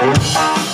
Música